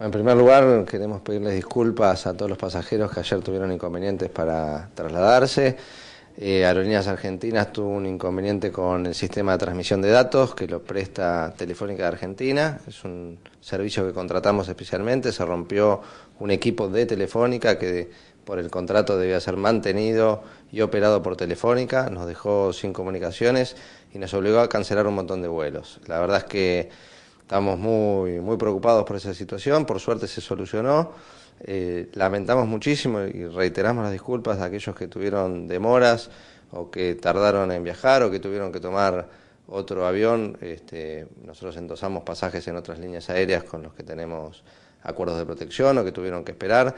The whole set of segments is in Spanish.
En primer lugar, queremos pedirles disculpas a todos los pasajeros que ayer tuvieron inconvenientes para trasladarse. Eh, Aerolíneas Argentinas tuvo un inconveniente con el sistema de transmisión de datos que lo presta Telefónica de Argentina. Es un servicio que contratamos especialmente. Se rompió un equipo de Telefónica que por el contrato debía ser mantenido y operado por Telefónica. Nos dejó sin comunicaciones y nos obligó a cancelar un montón de vuelos. La verdad es que Estamos muy, muy preocupados por esa situación, por suerte se solucionó. Eh, lamentamos muchísimo y reiteramos las disculpas a aquellos que tuvieron demoras o que tardaron en viajar o que tuvieron que tomar otro avión. Este, nosotros endosamos pasajes en otras líneas aéreas con los que tenemos acuerdos de protección o que tuvieron que esperar.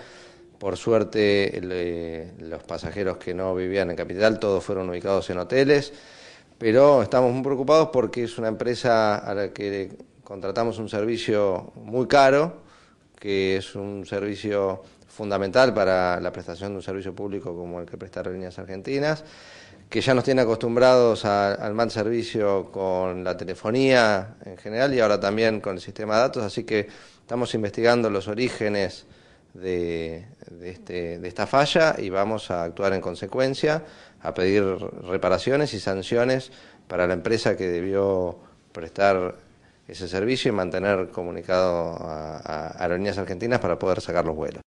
Por suerte, eh, los pasajeros que no vivían en Capital, todos fueron ubicados en hoteles, pero estamos muy preocupados porque es una empresa a la que contratamos un servicio muy caro, que es un servicio fundamental para la prestación de un servicio público como el que presta Aerolíneas Argentinas, que ya nos tiene acostumbrados al mal servicio con la telefonía en general y ahora también con el sistema de datos, así que estamos investigando los orígenes de, este, de esta falla y vamos a actuar en consecuencia, a pedir reparaciones y sanciones para la empresa que debió prestar ese servicio y mantener comunicado a, a Aerolíneas Argentinas para poder sacar los vuelos.